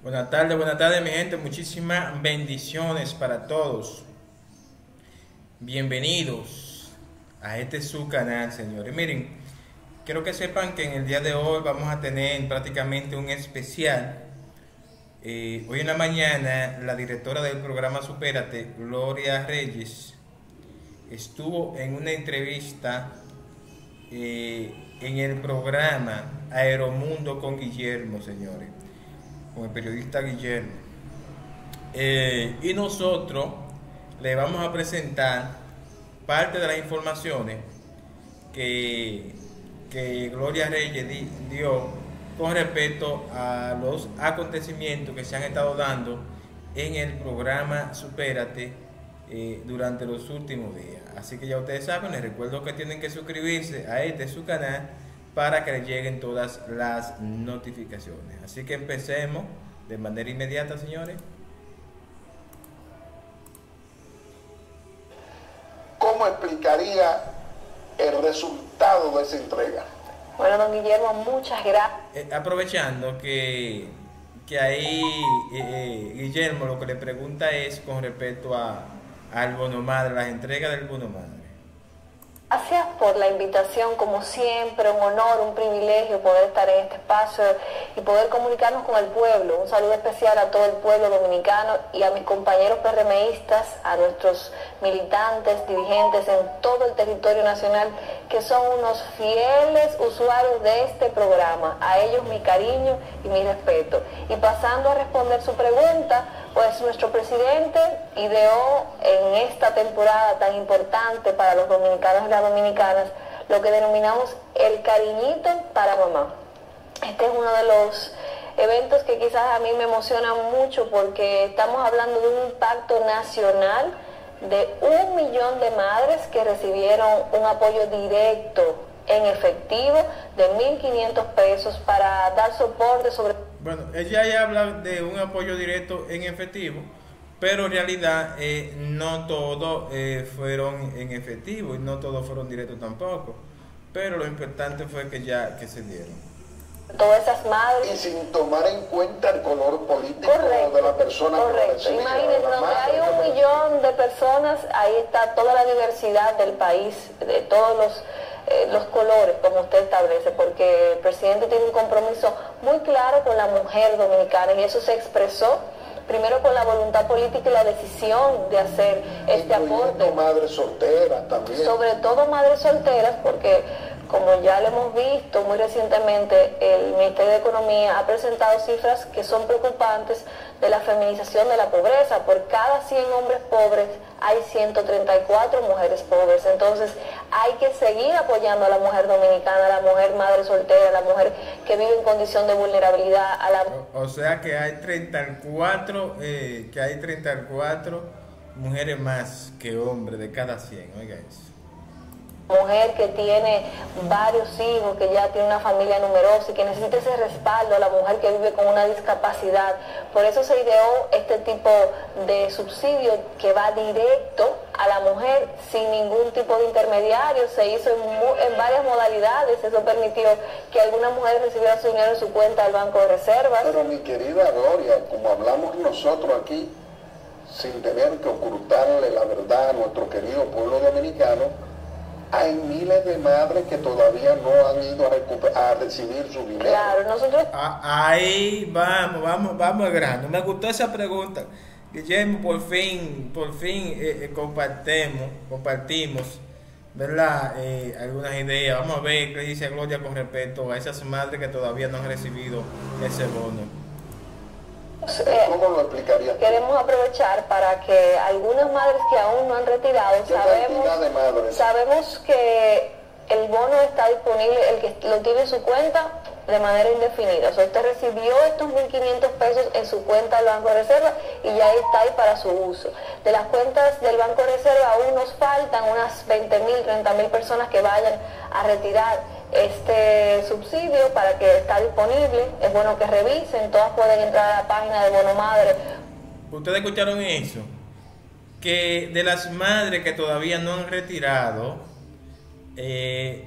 Buenas tardes, buenas tardes mi gente, muchísimas bendiciones para todos. Bienvenidos a este su canal, señores. Miren, quiero que sepan que en el día de hoy vamos a tener prácticamente un especial. Eh, hoy en la mañana la directora del programa Supérate, Gloria Reyes, estuvo en una entrevista eh, en el programa Aeromundo con Guillermo, señores con el periodista Guillermo. Eh, y nosotros le vamos a presentar parte de las informaciones que, que Gloria Reyes dio con respecto a los acontecimientos que se han estado dando en el programa Supérate eh, durante los últimos días. Así que ya ustedes saben, les recuerdo que tienen que suscribirse a este su canal para que les lleguen todas las notificaciones. Así que empecemos de manera inmediata, señores. ¿Cómo explicaría el resultado de esa entrega? Bueno, don Guillermo, muchas gracias. Eh, aprovechando que, que ahí eh, eh, Guillermo lo que le pregunta es con respecto a, al bono madre, las entregas del bono madre. Gracias por la invitación, como siempre, un honor, un privilegio poder estar en este espacio y poder comunicarnos con el pueblo. Un saludo especial a todo el pueblo dominicano y a mis compañeros PRMistas, a nuestros militantes, dirigentes en todo el territorio nacional, que son unos fieles usuarios de este programa. A ellos mi cariño y mi respeto. Y pasando a responder su pregunta, pues nuestro presidente ideó en esta temporada tan importante para los dominicanos y las dominicanas lo que denominamos el cariñito para mamá. Este es uno de los eventos que quizás a mí me emociona mucho porque estamos hablando de un impacto nacional de un millón de madres que recibieron un apoyo directo en efectivo de 1.500 pesos para dar soporte sobre... Bueno, ella ya habla de un apoyo directo en efectivo, pero en realidad eh, no todos eh, fueron en efectivo y no todos fueron directos tampoco. Pero lo importante fue que ya que se dieron todas esas madres. Y sin tomar en cuenta el color político de la persona correcto. que Imagínense, donde hay un millón de personas, ahí está toda la diversidad del país, de todos los, eh, los colores, como usted establece, porque el presidente tiene un compromiso muy claro con la mujer dominicana y eso se expresó primero con la voluntad política y la decisión de hacer este aporte. madres solteras también. Sobre todo madres solteras, porque como ya lo hemos visto muy recientemente, el Ministerio de Economía ha presentado cifras que son preocupantes de la feminización de la pobreza. Por cada 100 hombres pobres hay 134 mujeres pobres. Entonces hay que seguir apoyando a la mujer dominicana, a la mujer madre soltera, a la mujer que vive en condición de vulnerabilidad. A la... o, sea que hay 34, eh, que hay 34 mujeres más que hombres de cada 100. Oiga eso mujer que tiene varios hijos, que ya tiene una familia numerosa y que necesita ese respaldo, a la mujer que vive con una discapacidad. Por eso se ideó este tipo de subsidio que va directo a la mujer sin ningún tipo de intermediario. Se hizo en, varias modalidades. Eso permitió que algunas mujeres recibieran su dinero en su cuenta del Banco de Reservas. Pero mi querida Gloria, como hablamos nosotros aquí, sin tener que ocultarle la verdad a nuestro querido pueblo dominicano, hay miles de madres que todavía no han ido a, recibir su dinero. Claro, nosotros... Ah, ahí vamos, vamos, vamos al grano. Me gustó esa pregunta. Guillermo, por fin, por fin eh, eh, compartimos, compartimos, ¿verdad? Eh, algunas ideas. Vamos a ver qué dice Gloria con respecto a esas madres que todavía no han recibido ese bono. ¿Cómo lo explicaría? Queremos aprovechar para que algunas madres que aún no han retirado, sabemos, sabemos que el bono está disponible, el que lo tiene en su cuenta de manera indefinida. O sea, usted recibió estos 1.500 pesos en su cuenta del Banco de Reserva y ya está ahí para su uso. De las cuentas del Banco de Reserva aún nos faltan unas 20.000, 30.000 personas que vayan a retirar este subsidio para que está disponible. Es bueno que revisen, todas pueden entrar a la página de Bono Madre. Ustedes escucharon eso, que de las madres que todavía no han retirado, eh,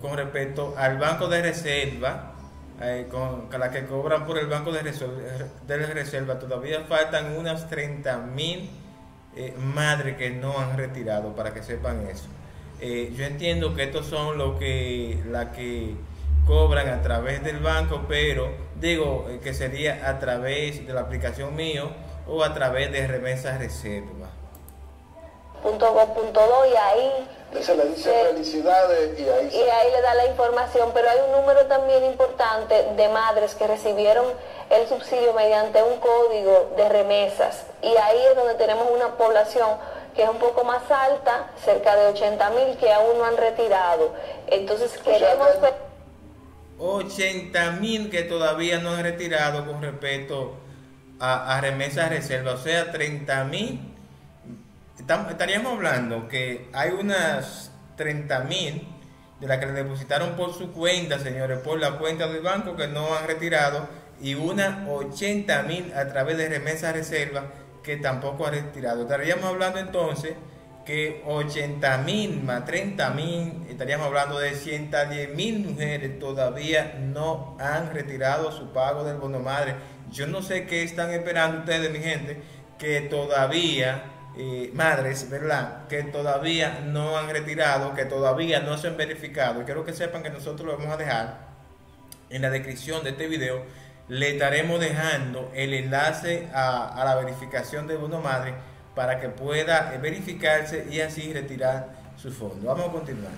con respecto al Banco de Reserva, eh, con, la que cobran por el Banco de Reserva, Reserva todavía faltan unas 30 mil eh, madres que no han retirado, para que sepan eso. Eh, yo entiendo que estos son lo que, la que cobran a través del banco, pero digo que sería a través de la aplicación mío o a través de remesas reserva. Punto punto y ahí se le dice felicidades y ahí, y ahí le da la información, pero hay un número también importante de madres que recibieron el subsidio mediante un código de remesas y ahí es donde tenemos una población que es un poco más alta, cerca de 80 mil que aún no han retirado. Entonces queremos... 80 mil que todavía no han retirado con respecto a, a remesas reserva, o sea, 30 mil estaríamos hablando que hay unas 30 mil de las que le depositaron por su cuenta, señores, por la cuenta del banco que no han retirado y unas 80 mil a través de remesas reservas que tampoco han retirado. Estaríamos hablando entonces que 80 mil más 30 mil, estaríamos hablando de 110 mil mujeres todavía no han retirado su pago del bono madre. Yo no sé qué están esperando ustedes, mi gente, que todavía eh, madres, ¿verdad? Que todavía no han retirado, que todavía no se han verificado. quiero que sepan que nosotros lo vamos a dejar en la descripción de este video. Le estaremos dejando el enlace a, la verificación de uno madre para que pueda verificarse y así retirar su fondo. Vamos a continuar.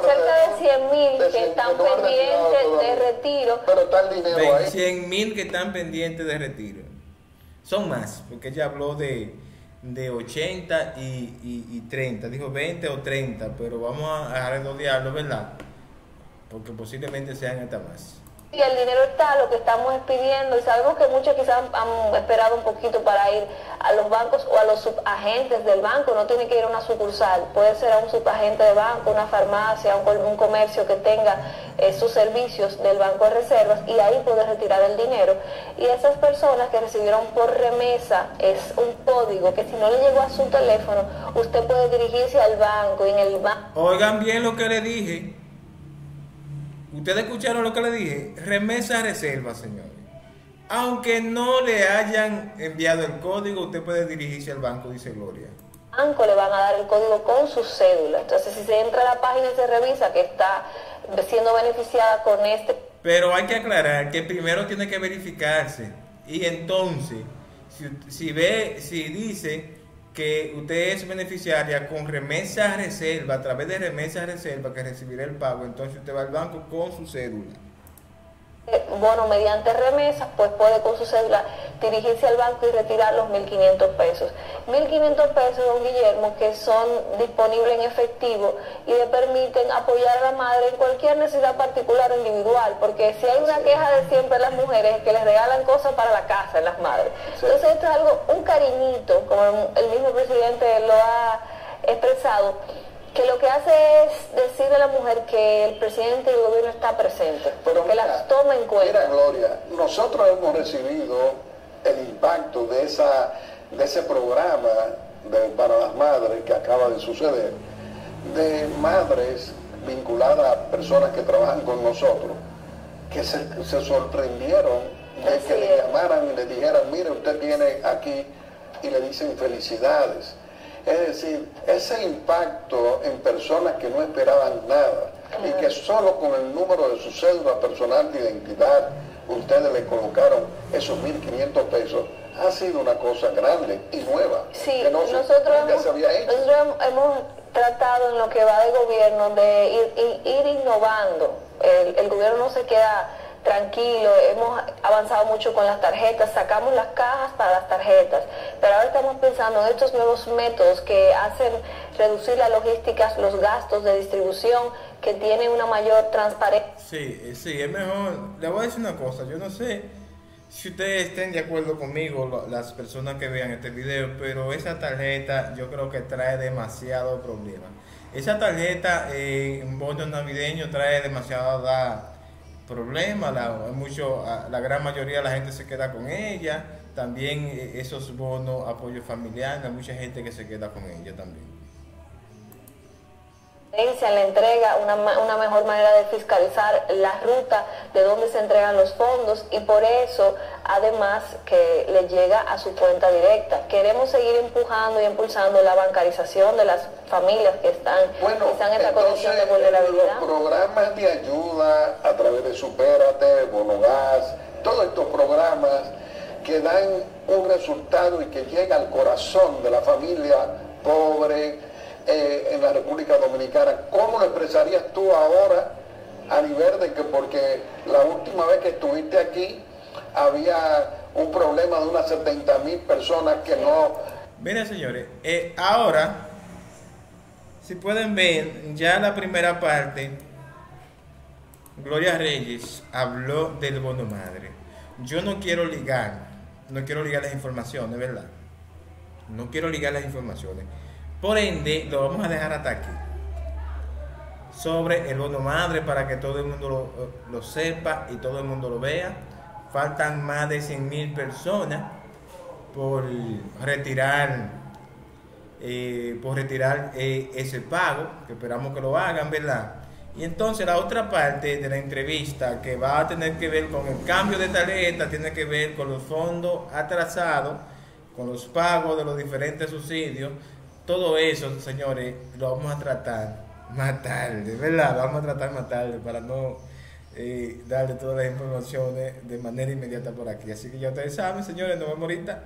cerca de 100 mil que están pendientes de retiro. Pero está el dinero ahí. 100 mil que están pendientes de retiro. Son más, porque ella habló de, de 80 y, y, 30. Dijo 20 o 30, pero vamos a, redondearlo, ¿verdad? Porque posiblemente sean hasta más. Y el dinero está, lo que estamos pidiendo, y sabemos que muchos quizás han esperado un poquito para ir a los bancos o a los subagentes del banco, no tiene que ir a una sucursal, puede ser a un subagente de banco, una farmacia, un, comercio que tenga eh, sus servicios del Banco de Reservas y ahí puede retirar el dinero. Y esas personas que recibieron por remesa es un código que si no le llegó a su teléfono, usted puede dirigirse al banco y en el banco... Oigan bien lo que le dije Ustedes escucharon lo que le dije. Remesa reserva, señores. Aunque no le hayan enviado el código, usted puede dirigirse al banco, dice Gloria. Banco le van a dar el código con su cédula. Entonces, si se entra a la página y se revisa que está siendo beneficiada con este. Pero hay que aclarar que primero tiene que verificarse. Y entonces, si, si ve, si dice que usted es beneficiaria con remesa reserva, a través de remesa reserva que recibirá el pago, entonces usted va al banco con su cédula. Eh, bueno, mediante remesa, pues puede con su cédula dirigirse al banco y retirar los 1.500 pesos. 1.500 pesos, don Guillermo, que son disponibles en efectivo y le permiten apoyar a la madre en cualquier necesidad particular o individual, porque si hay una queja de siempre las mujeres que les regalan cosas para la casa, las madres. Entonces esto es algo, un cariñito, como el mismo presidente lo ha expresado, que lo que hace es decirle a la mujer que el presidente del gobierno está presente, Pero que las toma en cuenta. Mira, Gloria, nosotros hemos recibido el impacto de, esa, de ese programa para las madres que acaba de suceder, de madres vinculadas a personas que trabajan con nosotros, que se, sorprendieron de que le llamaran y le dijeran, mire, usted viene aquí y le dicen felicidades es decir, ese impacto en personas que no esperaban nada y que solo con el número de su cédula personal de identidad ustedes le colocaron esos 1.500 pesos, ha sido una cosa grande y nueva. Sí, nosotros, hemos, tratado en lo que va de gobierno de ir, innovando. El, el gobierno no se queda tranquilo, hemos avanzado mucho con las tarjetas, sacamos las cajas para las tarjetas, pero ahora estamos pensando en estos nuevos métodos que hacen reducir la logística, los gastos de distribución, que tienen una mayor transparencia. Sí, eh, sí, es mejor. Le voy a decir una cosa, yo no sé si ustedes estén de acuerdo conmigo, las personas que vean este video, pero esa tarjeta yo creo que trae demasiado problema. Esa tarjeta eh, en bono navideño trae demasiado problema, la, mucho, la gran mayoría de la gente se queda con ella, también eh, esos bonos, apoyo familiar, hay mucha gente que se queda con ella también. En la entrega, una, una, mejor manera de fiscalizar la ruta de dónde se entregan los fondos y por eso además que le llega a su cuenta directa. Queremos seguir empujando y impulsando la bancarización de las familias que están, están en esta condición de vulnerabilidad. Los programas de ayuda a través de Supérate, Bonogas, todos estos programas que dan un resultado y que llega al corazón de la familia pobre, eh, en la República Dominicana. ¿Cómo lo expresarías tú ahora a nivel de que, porque la última vez que estuviste aquí había un problema de unas 70 mil personas que no... Miren señores, eh, ahora, si pueden ver, ya la primera parte, Gloria Reyes habló del bono madre. Yo no quiero ligar, no quiero ligar las informaciones, ¿verdad? No quiero ligar las informaciones. Por ende, lo vamos a dejar hasta aquí. Sobre el bono madre para que todo el mundo lo, sepa y todo el mundo lo vea. Faltan más de 100 mil personas por retirar, eh, por retirar eh, ese pago, que esperamos que lo hagan, ¿verdad? Y entonces la otra parte de la entrevista que va a tener que ver con el cambio de tarjeta, tiene que ver con los fondos atrasados, con los pagos de los diferentes subsidios todo eso, señores, lo vamos a tratar más tarde, ¿verdad? Lo vamos a tratar más tarde para no eh, darle todas las informaciones de manera inmediata por aquí. Así que ya ustedes saben, señores, nos vemos ahorita.